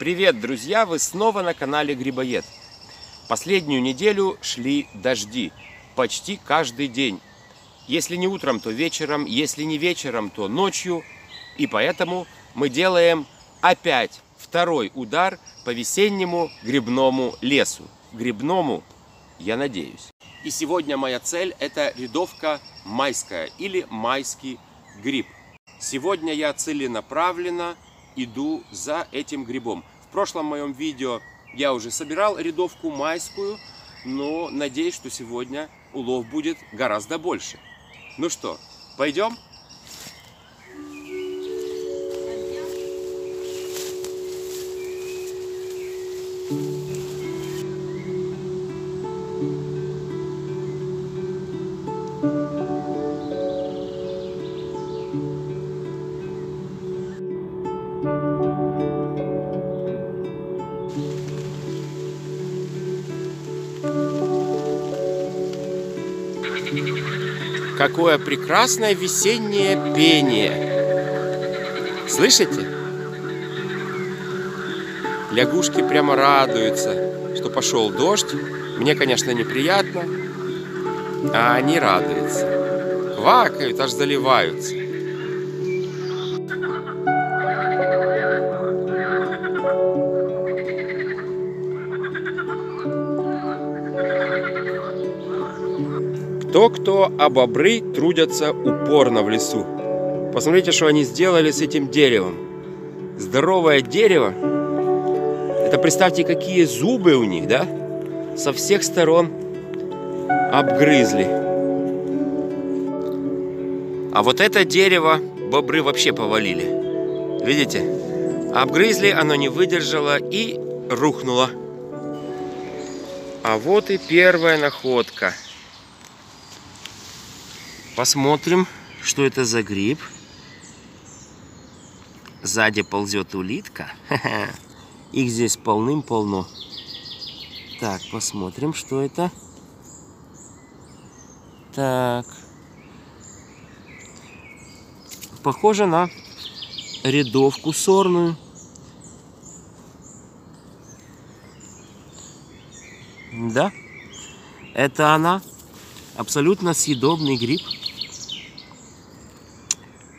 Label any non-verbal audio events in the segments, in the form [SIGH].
Привет, друзья! Вы снова на канале Грибоед. Последнюю неделю шли дожди. Почти каждый день. Если не утром, то вечером. Если не вечером, то ночью. И поэтому мы делаем опять второй удар по весеннему грибному лесу. Грибному, я надеюсь. И сегодня моя цель это рядовка майская или майский гриб. Сегодня я целенаправленно иду за этим грибом. Прошлом моем видео я уже собирал рядовку майскую, но надеюсь, что сегодня улов будет гораздо больше. Ну что, пойдем? Какое прекрасное весеннее пение. Слышите? Лягушки прямо радуются, что пошел дождь. Мне, конечно, неприятно, а они радуются. Квакают, аж заливаются. Кто-кто, а бобры трудятся упорно в лесу. Посмотрите, что они сделали с этим деревом. Здоровое дерево. Это представьте, какие зубы у них, да? Со всех сторон обгрызли. А вот это дерево бобры вообще повалили. Видите? Обгрызли, оно не выдержало и рухнуло. А вот и первая находка. Посмотрим, что это за гриб. Сзади ползет улитка. [LAUGHS] Их здесь полным-полно. Так, посмотрим, что это. Так. Похоже на рядовку сорную. Да, это она. Абсолютно съедобный гриб.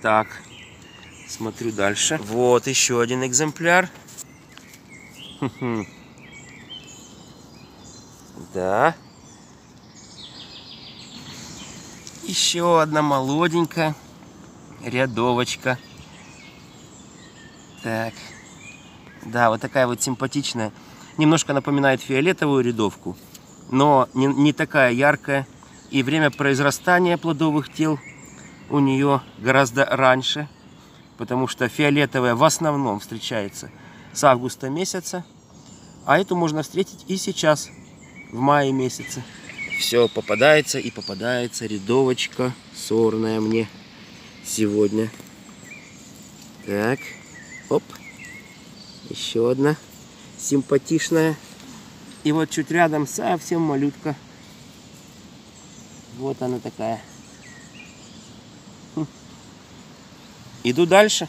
Так, смотрю дальше. Вот еще один экземпляр. Да. Еще одна молоденькая рядовочка. Так. Да, вот такая вот симпатичная. Немножко напоминает фиолетовую рядовку, но не, не такая яркая. И время произрастания плодовых тел у нее гораздо раньше, потому что фиолетовая в основном встречается с августа месяца, а эту можно встретить и сейчас, в мае месяце. Все попадается и попадается рядовочка сорная мне сегодня. Так, оп, еще одна симпатичная. И вот чуть рядом совсем малютка. Вот она такая. Иду дальше.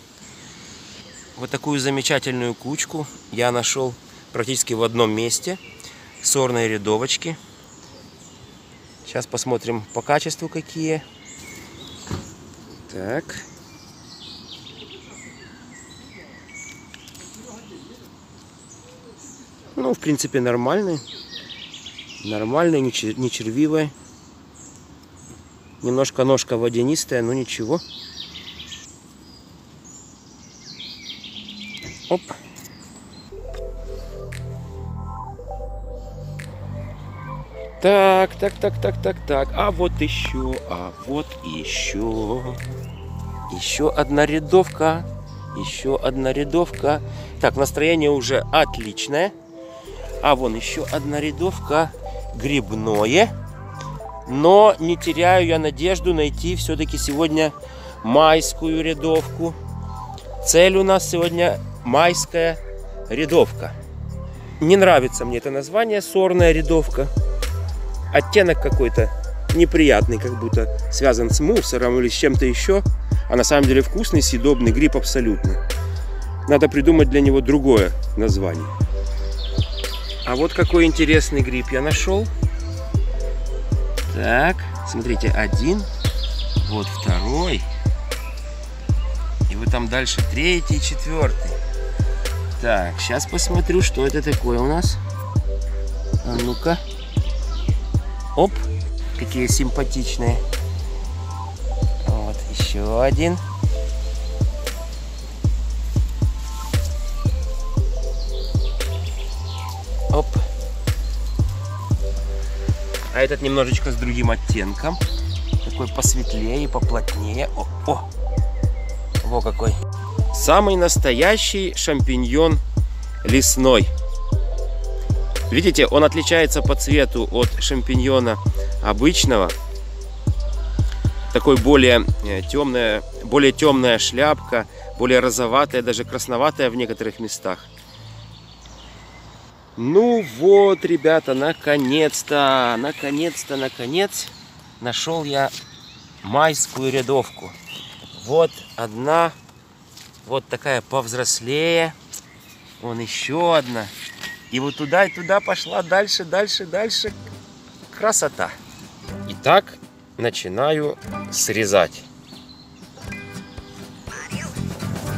Вот такую замечательную кучку я нашел практически в одном месте. Сорные рядовочки. Сейчас посмотрим по качеству какие. Так. Ну, в принципе, нормальные. Нормальные, не червивые. Немножко ножка водянистая, но ничего. Так, так, так, так, так, так. А вот еще, а вот еще. Еще одна рядовка. Еще одна рядовка. Так, настроение уже отличное. А вон еще одна рядовка. Грибное. Но не теряю я надежду найти все-таки сегодня майскую рядовку. Цель у нас сегодня майская рядовка. Не нравится мне это название, сорная рядовка. Оттенок какой-то неприятный, как будто связан с мусором или с чем-то еще. А на самом деле вкусный, съедобный гриб абсолютно. Надо придумать для него другое название. А вот какой интересный гриб я нашел. Так, смотрите, один, вот второй, и вот там дальше третий, четвертый. Так, сейчас посмотрю, что это такое у нас. А ну-ка. Оп, какие симпатичные. Вот, еще один. Оп. А этот немножечко с другим оттенком. Такой посветлее поплотнее. О, о! Во какой. Самый настоящий шампиньон лесной. Видите, он отличается по цвету от шампиньона обычного. Такой более э, темная, более темная шляпка, более розоватая, даже красноватая в некоторых местах. Ну вот, ребята, наконец-то, наконец-то, наконец нашел я майскую рядовку. Вот одна, вот такая повзрослее, вон еще одна. И вот туда и туда пошла дальше, дальше, дальше. Красота. Итак, начинаю срезать.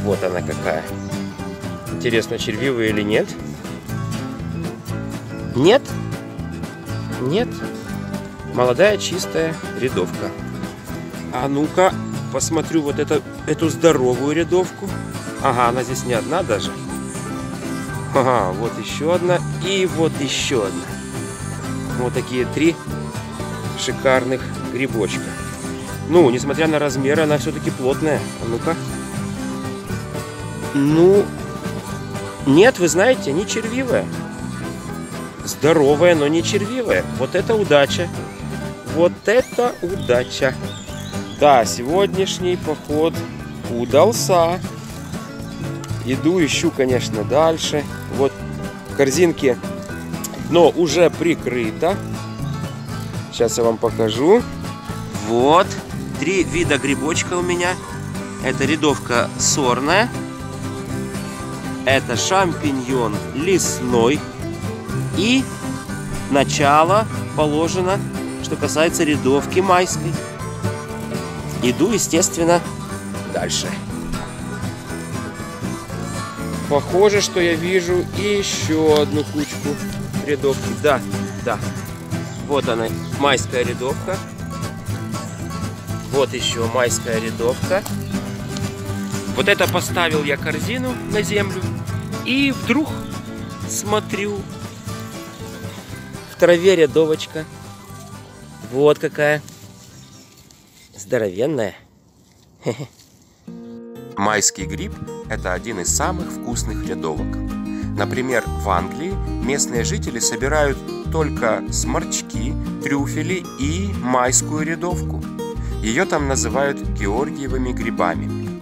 Вот она какая. Интересно, червивая или нет? Нет? Нет. Молодая чистая рядовка. А ну-ка, посмотрю вот это, эту здоровую рядовку. Ага, она здесь не одна даже. Ага, вот еще одна и вот еще одна. Вот такие три шикарных грибочка. Ну, несмотря на размер, она все-таки плотная. А ну-ка. Ну, нет, вы знаете, не червивая. Здоровая, но не червивая. Вот это удача. Вот это удача. Да, сегодняшний поход удался. Иду, ищу, конечно, дальше. Вот в корзинке, но уже прикрыто. Сейчас я вам покажу. Вот, три вида грибочка у меня. Это рядовка сорная. Это шампиньон лесной. И начало положено, что касается рядовки майской. Иду, естественно, дальше. Похоже, что я вижу еще одну кучку рядовки. Да, да. Вот она, майская рядовка. Вот еще майская рядовка. Вот это поставил я корзину на землю. И вдруг смотрю, в траве рядовочка. Вот какая. Здоровенная. [LAUGHS] Майский гриб – это один из самых вкусных рядовок. Например, в Англии местные жители собирают только сморчки, трюфели и майскую рядовку. Ее там называют георгиевыми грибами.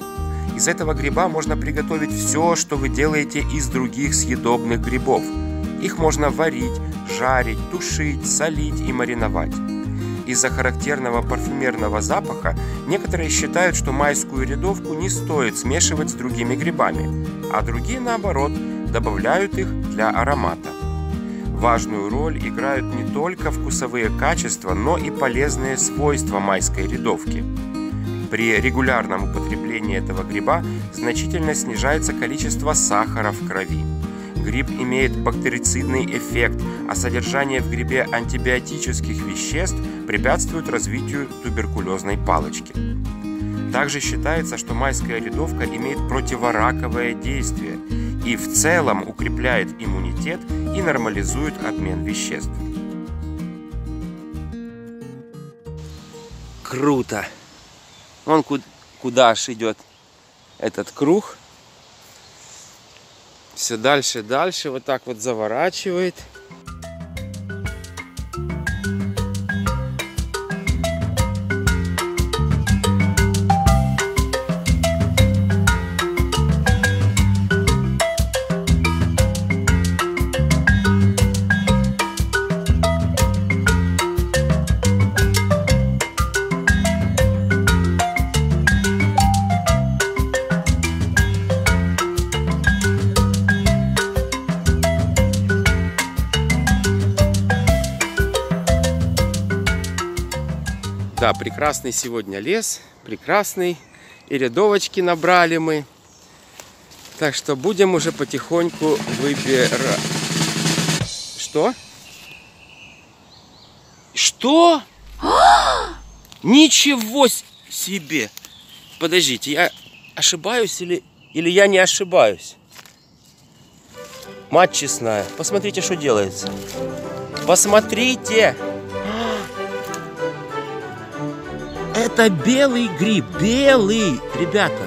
Из этого гриба можно приготовить все, что вы делаете из других съедобных грибов. Их можно варить, жарить, тушить, солить и мариновать. Из-за характерного парфюмерного запаха некоторые считают, что майскую рядовку не стоит смешивать с другими грибами, а другие, наоборот, добавляют их для аромата. Важную роль играют не только вкусовые качества, но и полезные свойства майской рядовки. При регулярном употреблении этого гриба значительно снижается количество сахара в крови. Гриб имеет бактерицидный эффект, а содержание в грибе антибиотических веществ препятствует развитию туберкулезной палочки. Также считается, что майская рядовка имеет противораковое действие и в целом укрепляет иммунитет и нормализует обмен веществ. Круто! Он куда аж идет этот круг – все дальше дальше вот так вот заворачивает. Да, прекрасный сегодня лес, прекрасный. И рядовочки набрали мы. Так что будем уже потихоньку выбирать. Что? Что? [GASPS] Ничего себе! Подождите, я ошибаюсь или, или я не ошибаюсь? Мать честная, посмотрите, что делается. Посмотрите! Это белый гриб, белый, ребята.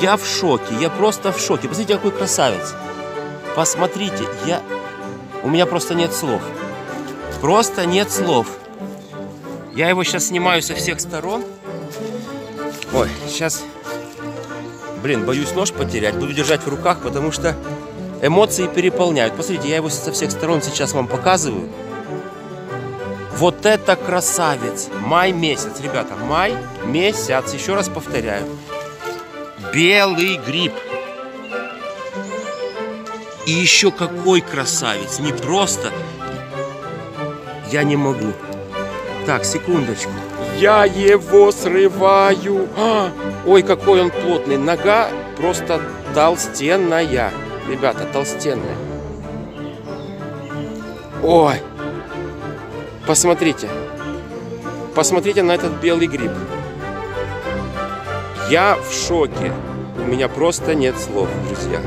Я в шоке, я просто в шоке. Посмотрите, какой красавец. Посмотрите, я... У меня просто нет слов. Просто нет слов. Я его сейчас снимаю со всех сторон. Ой, сейчас... Блин, боюсь нож потерять. Буду держать в руках, потому что эмоции переполняют. Посмотрите, я его со всех сторон сейчас вам показываю. Вот это красавец! Май месяц, ребята, май месяц. Еще раз повторяю. Белый гриб. И еще какой красавец. Не просто. Я не могу. Так, секундочку. Я его срываю. А, ой, какой он плотный. Нога просто толстенная. Ребята, толстенная. Ой. Посмотрите. Посмотрите на этот белый гриб. Я в шоке. У меня просто нет слов, друзья.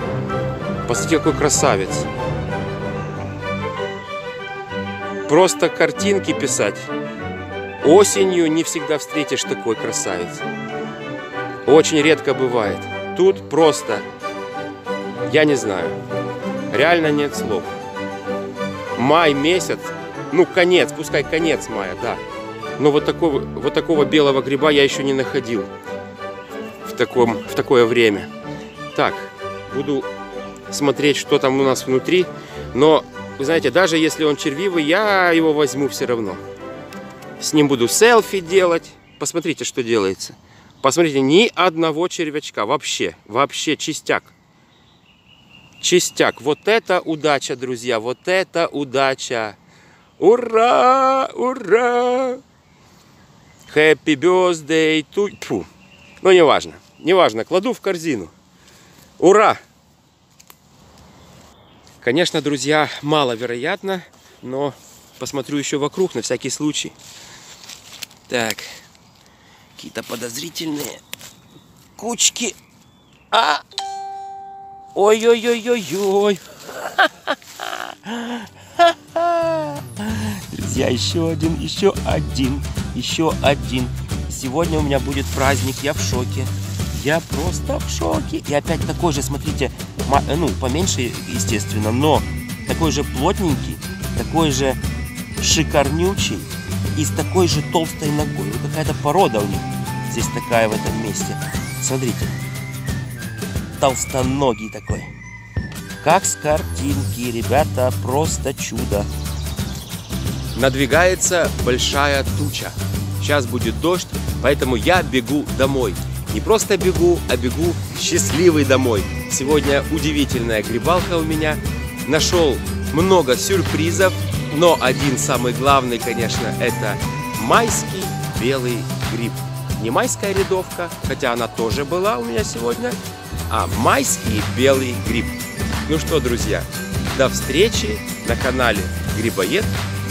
Посмотрите, какой красавец. Просто картинки писать. Осенью не всегда встретишь такой красавец. Очень редко бывает. Тут просто, я не знаю, реально нет слов. Май месяц, ну конец, пускай конец мая, да. Но вот такого, вот такого белого гриба я еще не находил в, таком, в такое время. Так, буду смотреть, что там у нас внутри. Но, вы знаете, даже если он червивый, я его возьму все равно. С ним буду селфи делать. Посмотрите, что делается. Посмотрите, ни одного червячка. Вообще, вообще чистяк. Чистяк. Вот это удача, друзья. Вот это удача. Ура! Ура! Happy birthday to... Фу. Ну, неважно. Неважно. Кладу в корзину. Ура! Конечно, друзья, маловероятно, но посмотрю еще вокруг на всякий случай. Так, какие-то подозрительные кучки. А! Ой-ой-ой-ой-ой! [LAUGHS] Друзья, еще один, еще один, еще один. Сегодня у меня будет праздник, я в шоке. Я просто в шоке. И опять такой же, смотрите, ну, поменьше, естественно, но такой же плотненький, такой же шикарнючий и с такой же толстой ногой. Вот какая-то порода у них здесь такая в этом месте. Смотрите. Толстоногий такой. Как с картинки, ребята, просто чудо. Надвигается большая туча. Сейчас будет дождь, поэтому я бегу домой. Не просто бегу, а бегу счастливый домой. Сегодня удивительная грибалка у меня. Нашел много сюрпризов, но один самый главный, конечно, это майский белый гриб. Не майская рядовка, хотя она тоже была у меня сегодня, а майский белый гриб. Ну что, друзья, до встречи на канале Грибоед,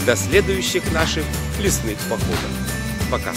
до следующих наших лесных походов. Пока!